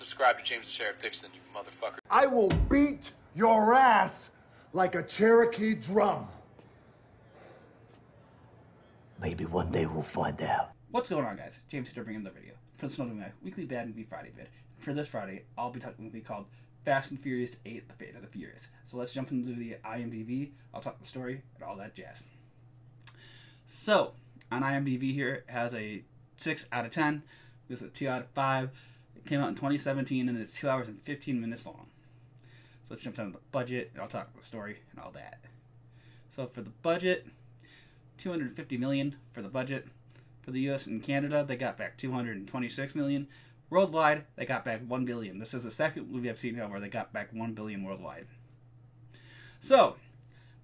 subscribe to James the Sheriff Dixon, you motherfucker. I will beat your ass like a Cherokee drum. Maybe one day we'll find out. What's going on, guys? James here bringing the video. For this one, my weekly Bad Movie Friday vid. For this Friday, I'll be talking about a movie called Fast and Furious 8 The Fate of the Furious. So let's jump into the IMDb. I'll talk the story and all that jazz. So, on IMDb here, it has a 6 out of 10. This is a 2 out of 5. Came out in 2017 and it's 2 hours and 15 minutes long. So let's jump into the budget and I'll talk about the story and all that. So for the budget, 250 million for the budget. For the US and Canada, they got back 226 million. Worldwide, they got back 1 billion. This is the second movie I've seen now where they got back 1 billion worldwide. So,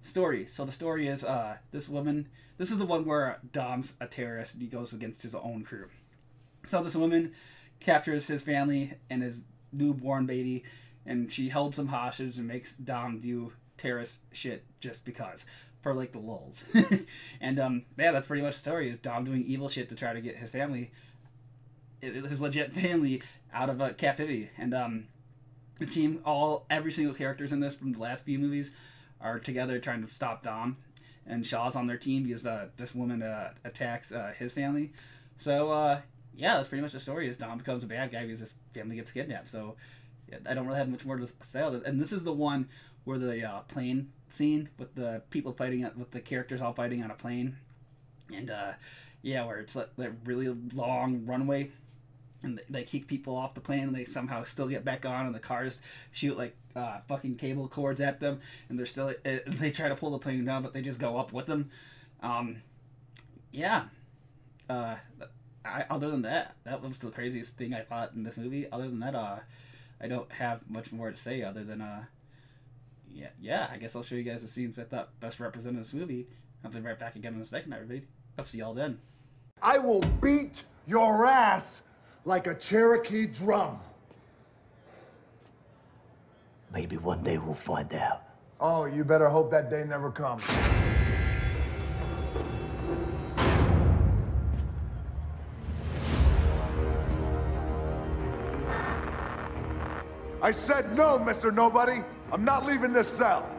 story. So the story is uh this woman, this is the one where Dom's a terrorist and he goes against his own crew. So this woman captures his family and his newborn baby and she holds him hostage and makes Dom do terrorist shit just because for like the lulls. and um, yeah, that's pretty much the story. Is Dom doing evil shit to try to get his family, his legit family, out of uh, captivity. And um, the team, all every single characters in this from the last few movies, are together trying to stop Dom. And Shaw's on their team because uh, this woman uh, attacks uh, his family. So uh, yeah, that's pretty much the story. Is Dom becomes a bad guy because his family gets kidnapped. So yeah, I don't really have much more to say. And this is the one where the uh, plane scene with the people fighting with the characters all fighting on a plane, and uh, yeah, where it's like that really long runway, and they kick people off the plane, and they somehow still get back on, and the cars shoot like uh, fucking cable cords at them, and they're still uh, they try to pull the plane down, but they just go up with them. Um, yeah. Uh, I, other than that, that was the craziest thing I thought in this movie. Other than that, uh, I don't have much more to say other than uh, yeah, yeah, I guess I'll show you guys the scenes I thought best represented this movie. I'll be right back again in a second, everybody. I'll see y'all then. I will beat your ass like a Cherokee drum. Maybe one day we'll find out. Oh, you better hope that day never comes. I said no, Mr. Nobody. I'm not leaving this cell.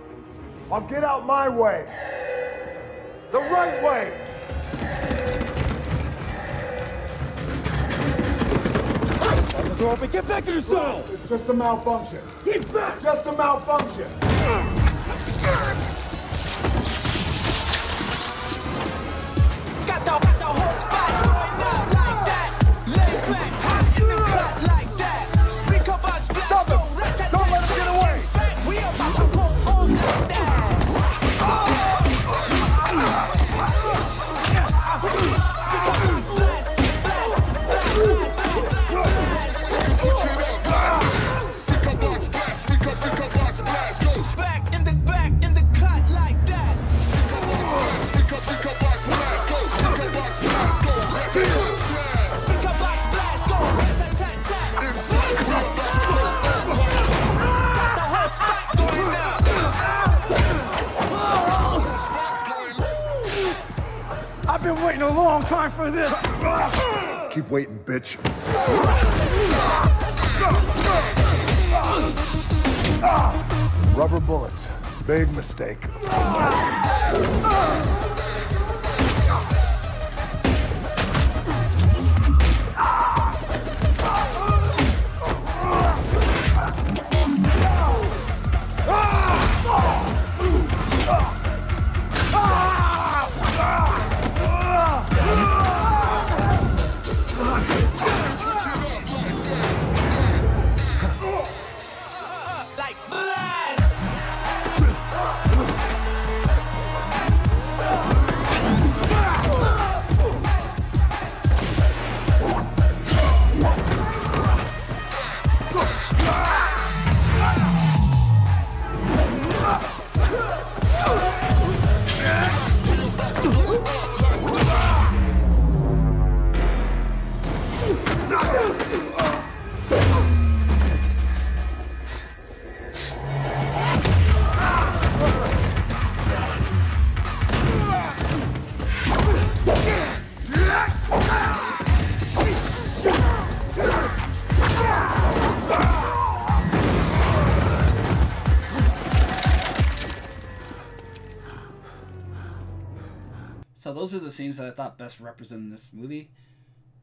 I'll get out my way. The right way. the door open. Get back in your cell! It's just a malfunction. Get back! Just a malfunction. Time for this. Keep waiting, bitch. Rubber bullets. Big mistake. So those are the scenes that I thought best represented this movie.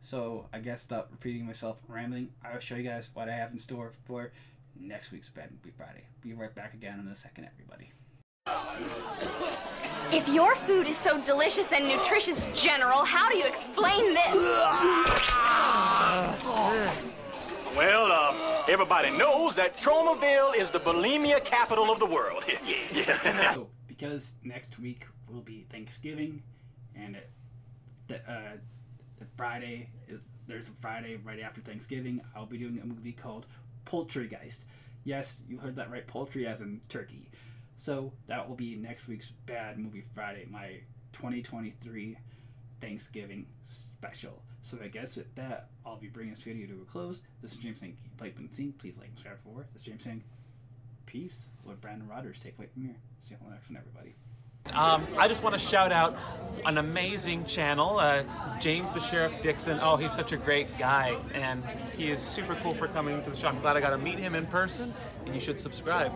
So I guess stop repeating myself, rambling, I will show you guys what I have in store for next week's Bad Movie Friday. Be right back again in a second, everybody. If your food is so delicious and nutritious, General, how do you explain this? Well, uh, everybody knows that Tromaville is the bulimia capital of the world. yeah. So because next week will be Thanksgiving, and it, the uh, the Friday is there's a Friday right after Thanksgiving. I'll be doing a movie called Poultrygeist. Yes, you heard that right, poultry as in turkey. So that will be next week's Bad Movie Friday, my 2023 Thanksgiving special. So I guess with that, I'll be bringing this video to a close. This is James saying, keep like been seen. Please like and subscribe for more. This is James saying, peace. Let Brandon Rogers take away from here. See you on the next one, everybody. Um, I just want to shout out an amazing channel, uh, James the Sheriff Dixon. Oh, he's such a great guy, and he is super cool for coming to the show. I'm glad I got to meet him in person, and you should subscribe.